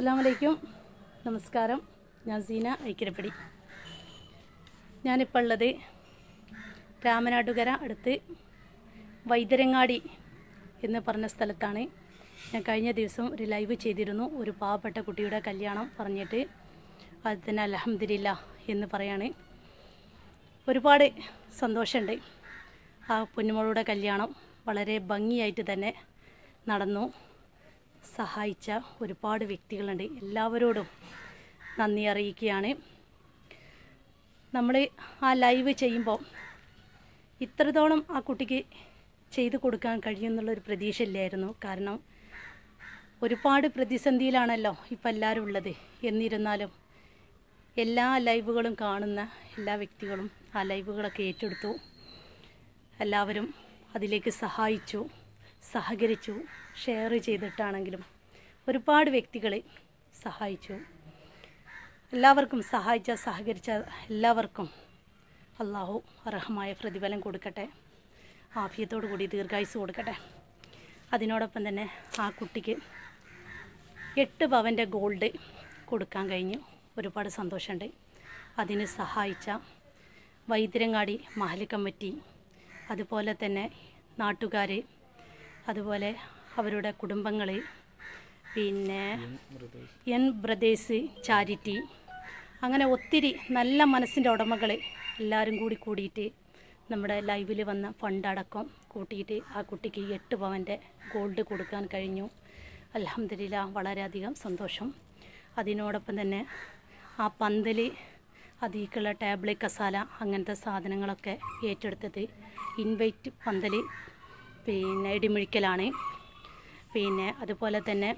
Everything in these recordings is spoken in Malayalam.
അസ്സാം വലൈക്കും നമസ്കാരം. ഞാൻ സീന ഐക്കിരപ്പടി ഞാനിപ്പോൾ ഉള്ളത് രാമനാട്ടുകര അടുത്ത് വൈദ്യരങ്ങാടി എന്ന് പറഞ്ഞ സ്ഥലത്താണ്. ഞാൻ കഴിഞ്ഞ ദിവസം ഒരു ലൈവ് ചെയ്തിരുന്നു. ഒരു പാവപ്പെട്ട കുട്ടിയുടെ കല്യാണം പറഞ്ഞിട്ട് അത് തന്നെ അലഹമില്ല എന്ന് പറയാണ്. ഒരുപാട് സന്തോഷമുണ്ട് ആ പൊന്നുമോളുടെ കല്യാണം. വളരെ ഭംഗിയായിട്ട് തന്നെ നടന്നു. സഹായിച്ച ഒരുപാട് വ്യക്തികളുണ്ട്. എല്ലാവരോടും നന്ദി അറിയിക്കുകയാണ്. നമ്മൾ ആ ലൈവ് ചെയ്യുമ്പോൾ ഇത്രത്തോളം ആ കുട്ടിക്ക് ചെയ്തു കൊടുക്കാൻ കഴിയുമെന്നുള്ളൊരു പ്രതീക്ഷ ഇല്ലായിരുന്നു കാരണം ഒരുപാട് പ്രതിസന്ധിയിലാണല്ലോ ഇപ്പം എല്ലാവരും ഉള്ളത്. എന്നിരുന്നാലും എല്ലാ ലൈവുകളും കാണുന്ന എല്ലാ വ്യക്തികളും ആ ലൈവുകളൊക്കെ ഏറ്റെടുത്തു. എല്ലാവരും അതിലേക്ക് സഹായിച്ചു. സഹകരിച്ചു ഷെയർ ചെയ്തിട്ടാണെങ്കിലും ഒരുപാട് വ്യക്തികളെ സഹായിച്ചു. എല്ലാവർക്കും സഹായിച്ച സഹകരിച്ച എല്ലാവർക്കും അള്ളാഹു അർഹമായ പ്രതിഫലം കൊടുക്കട്ടെ ആഫിയത്തോടു കൂടി ദീർഘായുസ് കൊടുക്കട്ടെ. അതിനോടൊപ്പം തന്നെ ആ കുട്ടിക്ക് എട്ട് പവന്റെ ഗോൾഡ് കൊടുക്കാൻ കഴിഞ്ഞു. ഒരുപാട് സന്തോഷമുണ്ട്. അതിന് സഹായിച്ച വൈദ്യരങ്ങാടി മഹൽ കമ്മിറ്റി അതുപോലെ തന്നെ നാട്ടുകാർ അതുപോലെ അവരുടെ കുടുംബങ്ങൾ പിന്നെ എൻ ബ്രദേഴ്സ്. ചാരിറ്റി അങ്ങനെ ഒത്തിരി നല്ല മനസ്സിന്റെ ഉടമകൾ എല്ലാവരും കൂടി കൂടിയിട്ട് നമ്മുടെ ലൈവിൽ വന്ന ഫണ്ട് അടക്കം കൂട്ടിയിട്ട് ആ കുട്ടിക്ക് എട്ട് പവന്റെ ഗോൾഡ് കൊടുക്കാൻ കഴിഞ്ഞു. അലഹമില്ല വളരെയധികം സന്തോഷം. അതിനോടൊപ്പം തന്നെ ആ പന്തൽ അതിക്കുള്ള ടേബിൾ കസാല അങ്ങനത്തെ സാധനങ്ങളൊക്കെ ഏറ്റെടുത്തത് ഇൻവൈറ്റ് പന്തൽ പിന്നെ ഇടിമുഴിക്കലാണ്. പിന്നെ അതുപോലെ തന്നെ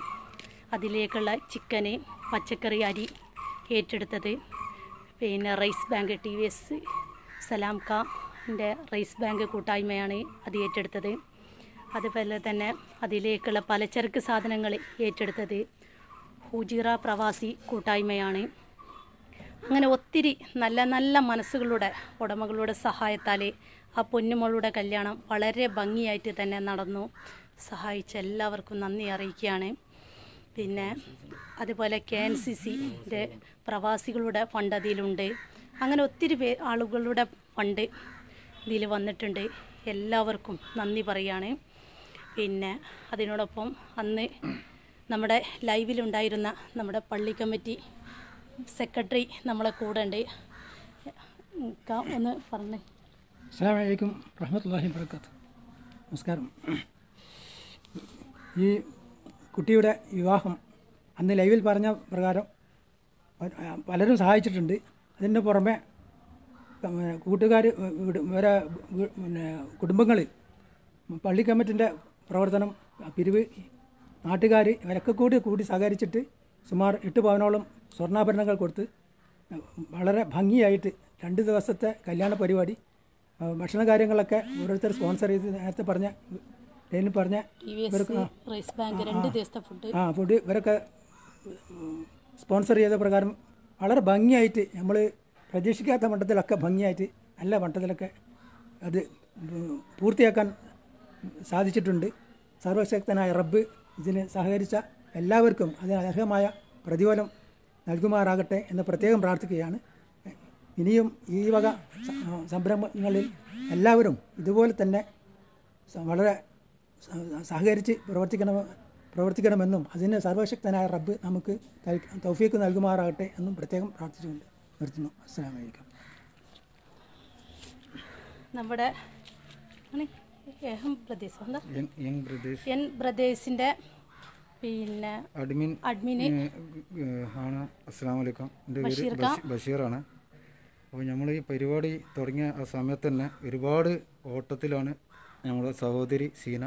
അതിലേക്കുള്ള ചിക്കന് പച്ചക്കറി അരി ഏറ്റെടുത്തത്. പിന്നെ rice bank T V S Salam Kante rice bank കൂട്ടായ്മയാണ് അത് ഏറ്റെടുത്തത്. അതുപോലെ തന്നെ അതിലേക്കുള്ള പലചരക്ക് സാധനങ്ങൾ ഏറ്റെടുത്തത് ഹുജിറ പ്രവാസി കൂട്ടായ്മയാണ്. അങ്ങനെ ഒത്തിരി നല്ല നല്ല മനസ്സുകളുടെ ഉടമകളുടെ സഹായത്താൽ ആ പൊന്നുമോളുടെ കല്യാണം വളരെ ഭംഗിയായിട്ട് തന്നെ നടന്നു. സഹായിച്ച എല്ലാവർക്കും നന്ദി അറിയിക്കുകയാണ്. പിന്നെ അതുപോലെ കെ എൻ സി സിന്റെ പ്രവാസികളുടെ ഫണ്ട് അതിലുണ്ട്. അങ്ങനെ ഒത്തിരി പേ ആളുകളുടെ ഫണ്ട് ഇതിൽ വന്നിട്ടുണ്ട്. എല്ലാവർക്കും നന്ദി പറയുകയാണ് പിന്നെ അതിനോടൊപ്പം അന്ന് നമ്മുടെ ലൈവിലുണ്ടായിരുന്ന നമ്മുടെ പള്ളി കമ്മിറ്റി സെക്രട്ടറി നമ്മളെ കൂടെ ഉണ്ട്. ഒന്ന് പറഞ്ഞേ. അസ്സാം വലൈക്കും റഹ്മത്തുള്ളാഹി വർക്കാത്ത് നമസ്കാരം. ഈ കുട്ടിയുടെ വിവാഹം അന്ന് ലൈവിൽ പറഞ്ഞ പ്രകാരം പലരും സഹായിച്ചിട്ടുണ്ട്. അതിന് പുറമെ കൂട്ടുകാർ വേറെ പിന്നെ കുടുംബങ്ങളിൽ പള്ളി കമ്മിറ്റിന്റെ പ്രവർത്തനം പിരിവ് നാട്ടുകാർ ഇവരൊക്കെ കൂടി കൂടി സഹകരിച്ചിട്ട് സുമാർ എട്ട് പവനോളം സ്വർണാഭരണങ്ങൾ കൊടുത്ത് വളരെ ഭംഗിയായിട്ട് രണ്ട് ദിവസത്തെ കല്യാണ പരിപാടി ഭക്ഷണ കാര്യങ്ങളൊക്കെ ഓരോരുത്തർ സ്പോൺസർ ചെയ്ത് നേരത്തെ പറഞ്ഞ ലൈനിൽ പറഞ്ഞ ആ ഫുഡ് ഇവരൊക്കെ സ്പോൺസർ ചെയ്ത പ്രകാരം വളരെ ഭംഗിയായിട്ട് നമ്മൾ പ്രതീക്ഷിക്കാത്ത മട്ടത്തിലൊക്കെ ഭംഗിയായിട്ട് നല്ല മട്ടത്തിലൊക്കെ അത് പൂർത്തിയാക്കാൻ സാധിച്ചിട്ടുണ്ട്. സർവശക്തനായ റബ്ബ് ഇതിന് സഹകരിച്ച എല്ലാവർക്കും അതിന് അർഹമായ പ്രതിഫലം നൽകുമാറാകട്ടെ എന്ന് പ്രത്യേകം പ്രാർത്ഥിക്കുകയാണ്. ഇനിയും ഈ വക സംരംഭങ്ങളിൽ എല്ലാവരും ഇതുപോലെ തന്നെ വളരെ സഹകരിച്ച് പ്രവർത്തിക്കണം പ്രവർത്തിക്കണമെന്നും അതിന് സർവശക്തനായ റബ്ബ് നമുക്ക് തൗഫീക്ക് നൽകുമാറാകട്ടെ എന്നും പ്രത്യേകം പ്രാർത്ഥിച്ചുകൊണ്ട് നിർത്തുന്നു. അസ്സാം വലൈക്കും നമ്മുടെ എൻ ബ്രദേഴ്സിന്റെ പിന്നെ അഡ്മിൻ ഏഹ്, ആണ്. അസ്സാം വലൈക്കും ബഷീറാണ്. അപ്പോൾ നമ്മൾ ഈ പരിപാടി തുടങ്ങിയ ആ സമയത്ത് തന്നെ ഒരുപാട് ഓട്ടത്തിലാണ് നമ്മുടെ സഹോദരി സീന.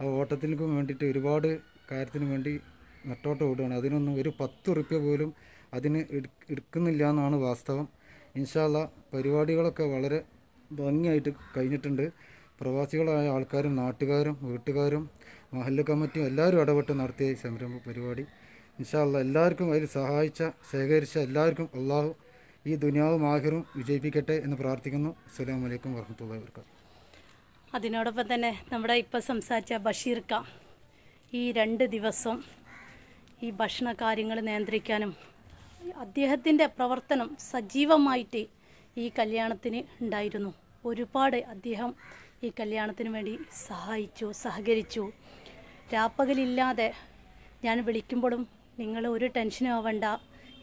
ആ ഓട്ടത്തിനു വേണ്ടിയിട്ട് ഒരുപാട് കാര്യത്തിന് വേണ്ടി നെട്ടോട്ടം ഓടുകയാണ്. അതിനൊന്നും ഒരു പത്ത് റുപ്യ പോലും അതിന് എടു- എടുക്കുന്നില്ല എന്നാണ് വാസ്തവം. ഇൻഷാല്ല പരിപാടികളൊക്കെ വളരെ ഭംഗിയായിട്ട് കഴിഞ്ഞിട്ടുണ്ട്. പ്രവാസികളായ ആൾക്കാരും നാട്ടുകാരും വീട്ടുകാരും മഹല്ല് കമ്മിറ്റിയും എല്ലാവരും ഇടപെട്ട് നടത്തിയ സംരംഭ പരിപാടി. ഇൻഷാല്ല എല്ലാവർക്കും അതിൽ സഹായിച്ച ശേഖരിച്ച എല്ലാവർക്കും അള്ളാഹു ഈ ദുനിയാവും ആഹിറും വിജയിപ്പിക്കട്ടെ എന്ന് പ്രാർത്ഥിക്കുന്നു. അസ്സാം വലൈക്കും വർഹമത്തുള്ളാഹി വർക്കാത്ത അതിനോടൊപ്പം തന്നെ നമ്മുടെ ഇപ്പം സംസാരിച്ച ബഷീർക്ക ഈ രണ്ട് ദിവസം ഈ ഭക്ഷണ കാര്യങ്ങൾ നിയന്ത്രിക്കാനും അദ്ദേഹത്തിന്റെ പ്രവർത്തനം സജീവമായിട്ട് ഈ കല്യാണത്തിന് ഉണ്ടായിരുന്നു. ഒരുപാട് അദ്ദേഹം ഈ കല്യാണത്തിന് വേണ്ടി സഹായിച്ചു സഹകരിച്ചു. രാപ്പകലില്ലാതെ ഞാൻ വിളിക്കുമ്പോഴും നിങ്ങൾ ഒരു ടെൻഷനും ആവണ്ട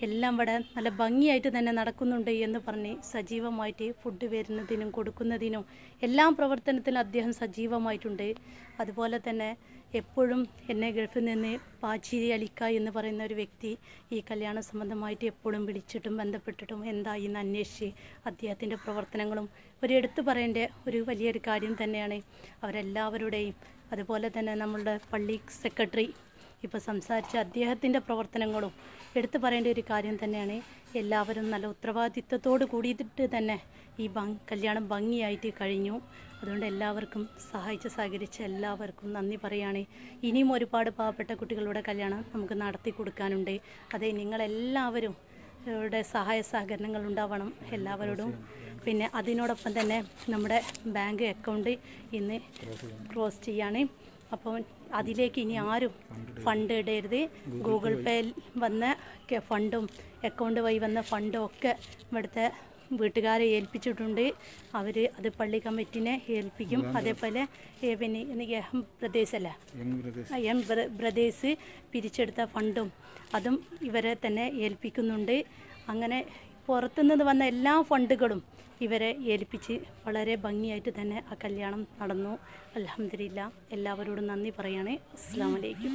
എല്ലാം ഇവിടെ നല്ല ഭംഗിയായിട്ട് തന്നെ നടക്കുന്നുണ്ട് എന്ന് പറഞ്ഞ് സജീവമായിട്ട് ഫുഡ് വരുന്നതിനും കൊടുക്കുന്നതിനും എല്ലാം പ്രവർത്തനത്തിലും അദ്ദേഹം സജീവമായിട്ടുണ്ട്. അതുപോലെ തന്നെ എപ്പോഴും എന്നെ ഗൾഫിൽ നിന്ന് പാച്ചിരി അലിക്ക എന്ന് പറയുന്ന ഒരു വ്യക്തി ഈ കല്യാണ സംബന്ധമായിട്ട് എപ്പോഴും വിളിച്ചിട്ടും ബന്ധപ്പെട്ടിട്ടും എന്തായി എന്ന് അന്വേഷിച്ച് അദ്ദേഹത്തിന്റെ പ്രവർത്തനങ്ങളും ഒരു എടുത്തു പറയേണ്ട ഒരു വലിയൊരു കാര്യം തന്നെയാണ്. അവരെല്ലാവരുടെയും അതുപോലെ തന്നെ നമ്മളുടെ പള്ളി സെക്രട്ടറി ഇപ്പോൾ സംസാരിച്ച അദ്ദേഹത്തിന്റെ പ്രവർത്തനങ്ങളും എടുത്തു പറയേണ്ട ഒരു കാര്യം തന്നെയാണ്. എല്ലാവരും നല്ല ഉത്തരവാദിത്വത്തോട് കൂടിയിട്ട് തന്നെ ഈ ഭംഗ് കല്യാണം ഭംഗിയായിട്ട് കഴിഞ്ഞു. അതുകൊണ്ട് എല്ലാവർക്കും സഹായിച്ച് സഹകരിച്ച എല്ലാവർക്കും നന്ദി പറയുകയാണ് ഇനിയും ഒരുപാട് പാവപ്പെട്ട കുട്ടികളുടെ കല്യാണം നമുക്ക് നടത്തി കൊടുക്കാനുണ്ട്. അതേ നിങ്ങളെല്ലാവരും ടെ സഹായ സഹകരണങ്ങൾ ഉണ്ടാവണം എല്ലാവരോടും. പിന്നെ അതിനോടൊപ്പം തന്നെ നമ്മുടെ ബാങ്ക് അക്കൗണ്ട് ഇന്ന് ക്ലോസ് ചെയ്യാണ്. അപ്പോൾ അതിലേക്ക് ഇനി ആരും ഫണ്ട് ഇടരുത്. ഗൂഗിൾ പേയിൽ വന്ന ഫണ്ടും അക്കൗണ്ട് വഴി വന്ന ഫണ്ടും ഒക്കെ ഇവിടുത്തെ വീട്ടുകാരെ ഏൽപ്പിച്ചിട്ടുണ്ട്. അവർ അത് പള്ളി കമ്മിറ്റിനെ ഏൽപ്പിക്കും. അതേപോലെ പിന്നെ ഇന്ന് എഹം പ്രദേശമല്ലേ എം പ്രദേശ് പിരിച്ചെടുത്ത ഫണ്ടും അതും ഇവരെ തന്നെ ഏൽപ്പിക്കുന്നുണ്ട്. അങ്ങനെ പുറത്തുനിന്ന് വന്ന എല്ലാ ഫണ്ടുകളും ഇവരെ ഏൽപ്പിച്ച് വളരെ ഭംഗിയായിട്ട് തന്നെ ആ കല്യാണം നടന്നു. അലഹമില്ല എല്ലാവരോടും നന്ദി പറയാണ്. അസ്സാം വലൈക്കും